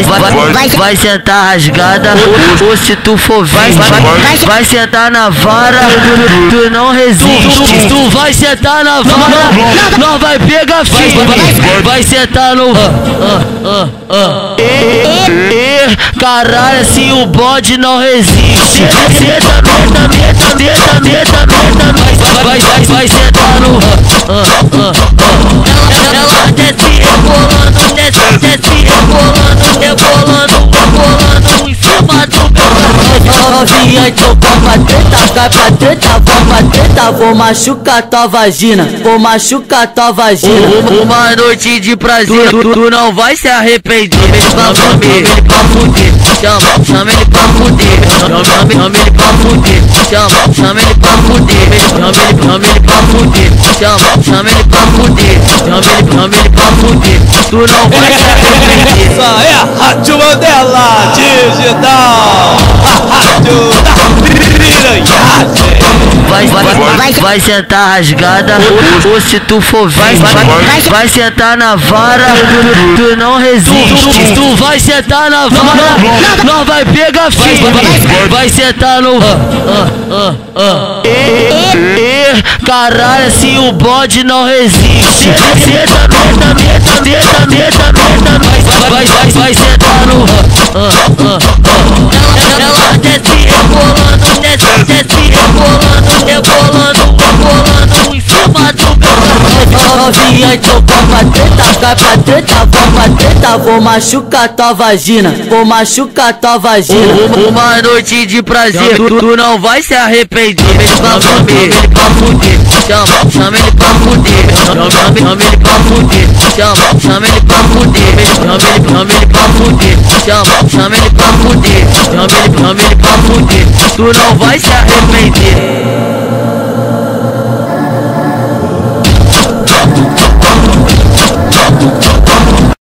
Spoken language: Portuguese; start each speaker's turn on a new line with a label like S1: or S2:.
S1: vai, vai, vai, vai sentar rasgada. Ou, ou se tu for vai, vai, vai, vai sentar na vara, tu não resiste. Tu vai sentar na vara, nós vai pegar firme. Vai sentar no. Uh, uh, uh. E, e, caralho, assim o bode não resiste. Senta, meta, meta,
S2: Novinha, então pra treta, vai pra treta, pra treta Vou machucar tua vagina, vou machucar tua vagina.
S1: Uma noite de prazer, tu, tu não vai se arrepender. Chama ele pra fuder, chama, chama ele pra fuder Chama, chama ele pra fuder, chama, chama ele pra fuder Chama ele, chama ele pra fuder, chama, chama ele pra fuder Chama ele, chama ele pra fuder, tu não vai se arrepender.
S3: Essa é a Rádio Mandela Digital
S1: vai, vai, vai, vai sentar rasgada. Ou, ou se tu for vai, vai, vai, sentar na vara, tu não resiste. Tu vai sentar na vara, nós vai pegar firme. Vai, sentar no. Uh, e, e, caralho, assim o bode não resiste. Senta, meta, meta, meta, meta,
S2: Novinha, então pra treta, vai pra treta, pra treta Vou machucar tua vagina, vou machucar tua vagina.
S1: Uma noite de prazer, tu, tu não vai se arrepender. Chama ele pra fuder, chama, chama ele pra fuder Chama, ele pra fuder, chama, chama ele pra fuder Chama chama ele pra fuder, chama, chama ele pra fuder Chama chama ele pra fuder, tu não vai se arrepender